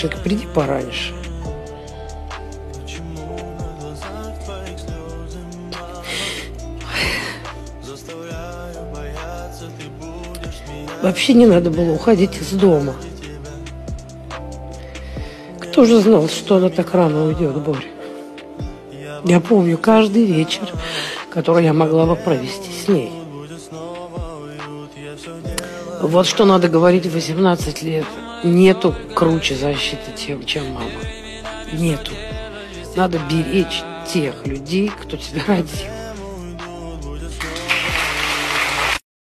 Шик, приди пораньше. Вообще не надо было уходить из дома. Кто же знал, что она так рано уйдет, Боря? Я помню каждый вечер, который я могла бы провести с ней. Вот что надо говорить в 18 лет. Нету круче защиты, чем, чем мама. Нету. Надо беречь тех людей, кто тебя родил.